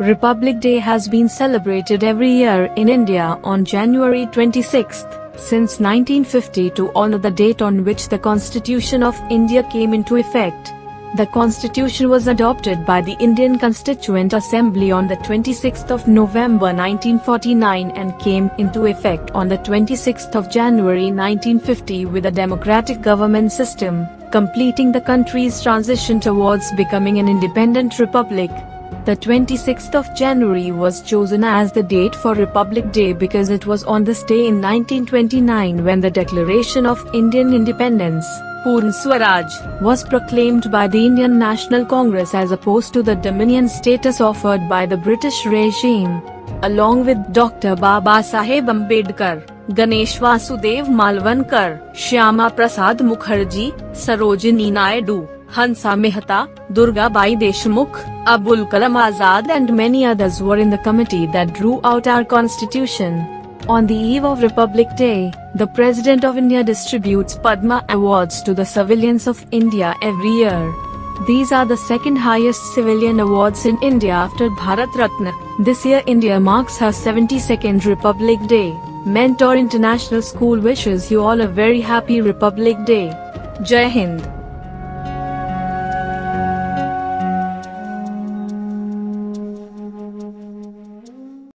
Republic Day has been celebrated every year in India on January 26, since 1950 to honor the date on which the Constitution of India came into effect. The constitution was adopted by the Indian Constituent Assembly on the 26th of November 1949 and came into effect on the 26th of January 1950 with a democratic government system, completing the country's transition towards becoming an independent republic. The 26th of January was chosen as the date for Republic Day because it was on this day in 1929 when the Declaration of Indian Independence Purn Swaraj was proclaimed by the Indian National Congress as opposed to the Dominion status offered by the British regime. Along with Dr. Baba Saheb Ambedkar, Ganesh Vasudev Malvankar, Shyama Prasad Mukherjee, Sarojini Naidu, Hansa Mehta, Durgabai Deshmukh, Abul Kalam Azad and many others were in the committee that drew out our constitution. On the eve of Republic Day, the President of India distributes Padma Awards to the civilians of India every year. These are the second highest civilian awards in India after Bharat Ratna. This year India marks her 72nd Republic Day. Mentor International School wishes you all a very happy Republic Day. Jai Hind.